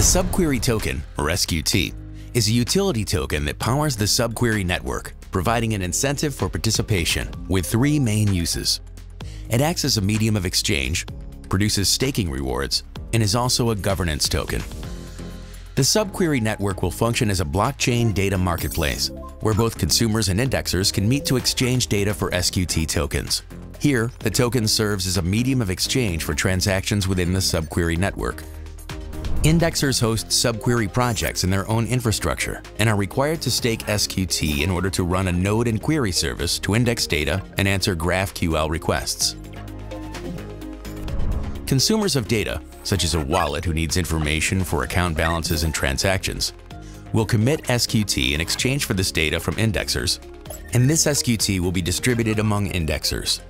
The Subquery Token, or SQT, is a utility token that powers the subquery network, providing an incentive for participation with three main uses. It acts as a medium of exchange, produces staking rewards, and is also a governance token. The subquery network will function as a blockchain data marketplace, where both consumers and indexers can meet to exchange data for SQT tokens. Here, the token serves as a medium of exchange for transactions within the subquery network. Indexers host subquery projects in their own infrastructure and are required to stake SQT in order to run a node and query service to index data and answer GraphQL requests. Consumers of data, such as a wallet who needs information for account balances and transactions, will commit SQT in exchange for this data from indexers, and this SQT will be distributed among indexers.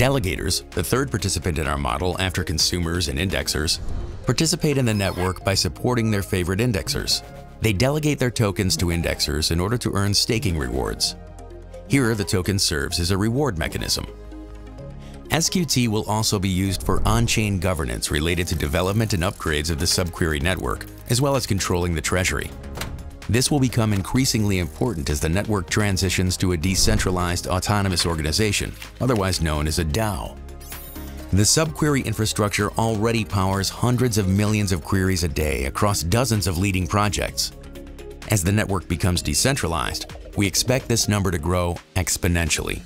Delegators, the third participant in our model after consumers and indexers, participate in the network by supporting their favorite indexers. They delegate their tokens to indexers in order to earn staking rewards. Here, the token serves as a reward mechanism. SQT will also be used for on-chain governance related to development and upgrades of the subquery network, as well as controlling the treasury. This will become increasingly important as the network transitions to a decentralized autonomous organization, otherwise known as a DAO. The subquery infrastructure already powers hundreds of millions of queries a day across dozens of leading projects. As the network becomes decentralized, we expect this number to grow exponentially.